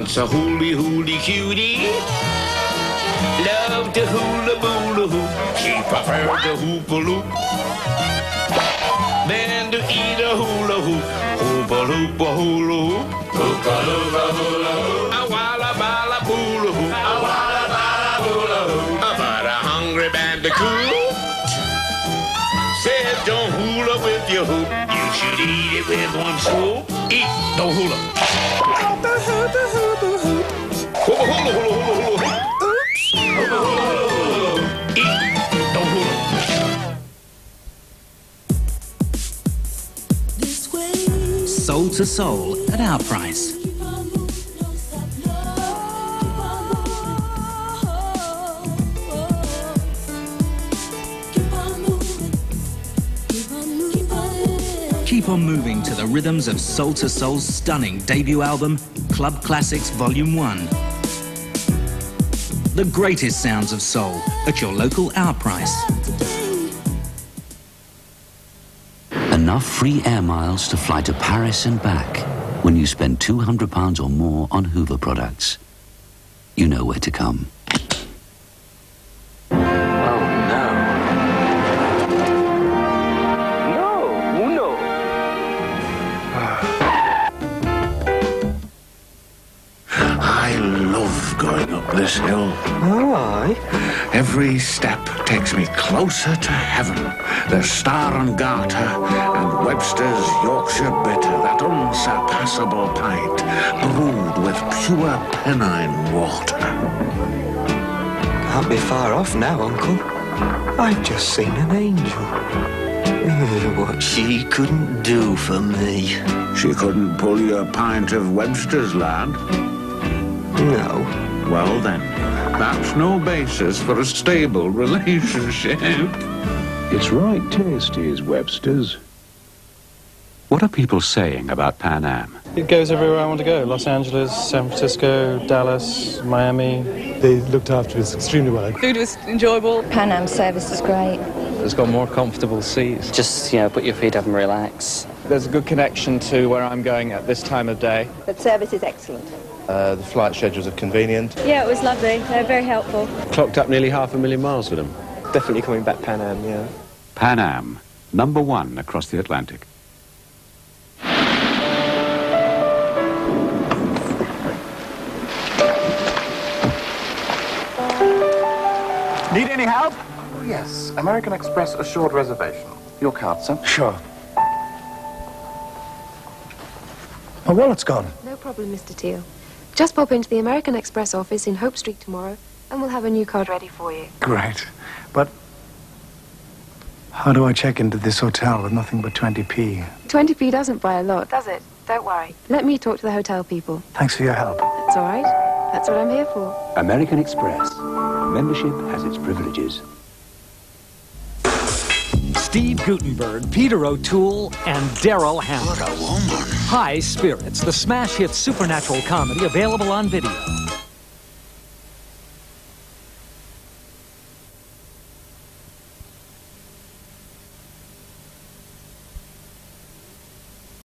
once a hooly hooly cutie. Loved to hula boola hoop. She preferred the hoopa loop. Than to eat a hula hoop. Hoopa loop a hula hoop. Hoopa loop a hula hoop. A walla balla boola hoop. A walla balla boola hoop. About a hungry bandicoot. Said don't hula with your hoop. You should eat it with one swoop. Eat the hula. Hoopa hula hula hula hula hoop. Soul II Soul at our price. Moving to the rhythms of Soul II Soul's stunning debut album, Club Classics Volume 1. The greatest sounds of soul at your local Our Price. Enough free air miles to fly to Paris and back when you spend £200 or more on Hoover products. You know where to come. This hill. Oh, aye. Every step takes me closer to heaven. There's Star and Garter and Webster's Yorkshire Bitter, that unsurpassable pint, brewed with pure Pennine water. Can't be far off now, Uncle. I've just seen an angel. What she couldn't do for me. She couldn't pull you a pint of Webster's, lad. No. Well then, that's no basis for a stable relationship. It's right tasty is Webster's. What are people saying about Pan Am? It goes everywhere I want to go. Los Angeles, San Francisco, Dallas, Miami. They looked after us extremely well. Food was enjoyable. Pan Am service is great. It's got more comfortable seats. Just, you know, put your feet up and relax. There's a good connection to where I'm going at this time of day. The service is excellent. Uh, the flight schedules are convenient. Yeah, it was lovely. They're very helpful. Clocked up nearly half a million miles with them. Definitely coming back Pan Am, yeah. Pan Am, number one across the Atlantic. Need any help? Oh, yes. American Express assured reservation. Your card, sir? Sure. My wallet's gone. No problem, Mr. Teal. Just pop into the American Express office in Hope Street tomorrow, and we'll have a new card ready for you. Great. But how do I check into this hotel with nothing but 20p? 20p doesn't buy a lot, does it? Don't worry. Let me talk to the hotel people. Thanks for your help. That's all right. That's what I'm here for. American Express. Membership has its privileges. Steve Guttenberg, Peter O'Toole, and Daryl Hannah. What a woman. High Spirits, the smash hit supernatural comedy available on video.